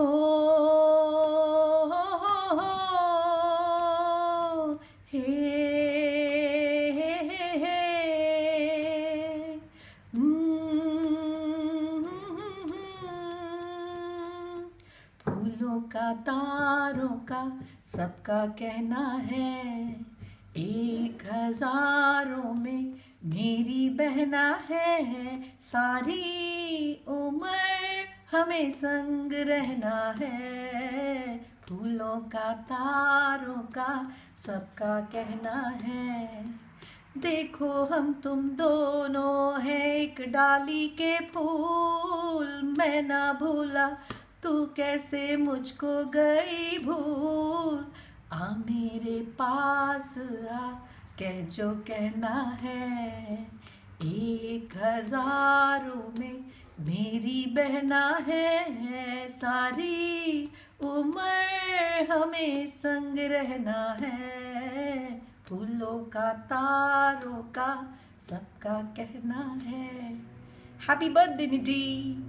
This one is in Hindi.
Oh, हे mm-hmm. फूलों का, तारों का सबका कहना है, एक हज़ारों में मेरी बहना है, सारी उम्र हमें संग रहना है। फूलों का, तारों का सबका कहना है। देखो हम तुम दोनों हैं एक डाली के फूल। मैं ना भूला तू कैसे मुझको गई भूल। आ मेरे पास आ, कह जो कहना है। एक हज़ारों में मेरी बहना है सारी उम्र हमें संग रहना है। फूलों का, तारों का सबका कहना है। हैप्पी बर्थडे निधि